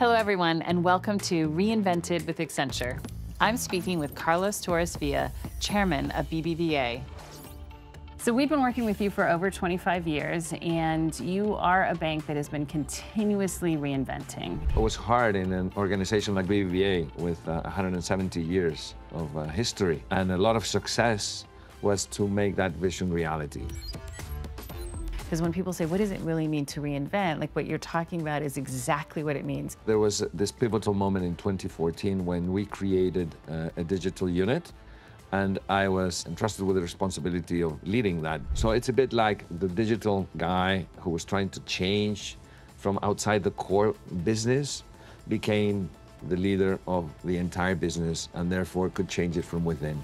Hello, everyone, and welcome to Reinvented with Accenture. I'm speaking with Carlos Torres Vila, chairman of BBVA. So, we've been working with you for over 25 years, and you are a bank that has been continuously reinventing. It was hard in an organization like BBVA with uh, 170 years of uh, history, and a lot of success was to make that vision reality. Because when people say, what does it really mean to reinvent? Like what you're talking about is exactly what it means. There was this pivotal moment in 2014 when we created uh, a digital unit and I was entrusted with the responsibility of leading that. So it's a bit like the digital guy who was trying to change from outside the core business became the leader of the entire business and therefore could change it from within.